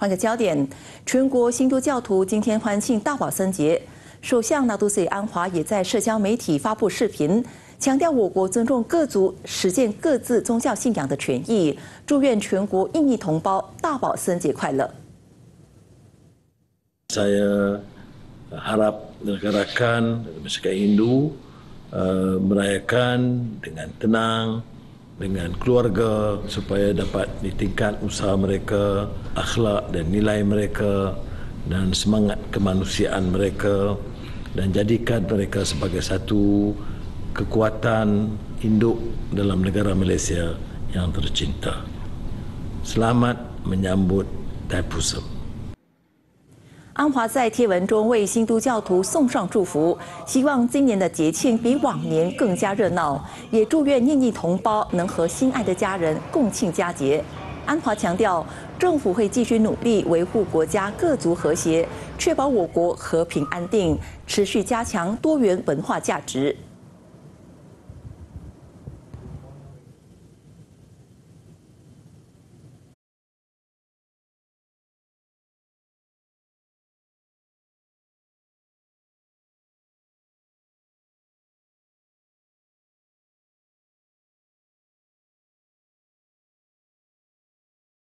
换个焦点，全国新都教徒今天欢庆大宝森节，首相纳杜塞安华也在社交媒体发布视频，强调我国尊重各族实践各自宗教信仰的权益，祝愿全国印尼同胞大宝森节快乐。Saya harap negarakan masyarakat Hindu merayakan dengan tenang. Dengan keluarga supaya dapat ditingkat usaha mereka, akhlak dan nilai mereka dan semangat kemanusiaan mereka dan jadikan mereka sebagai satu kekuatan induk dalam negara Malaysia yang tercinta. Selamat menyambut Taipusam. 安华在贴文中为新都教徒送上祝福，希望今年的节庆比往年更加热闹，也祝愿印尼同胞能和心爱的家人共庆佳节。安华强调，政府会继续努力维护国家各族和谐，确保我国和平安定，持续加强多元文化价值。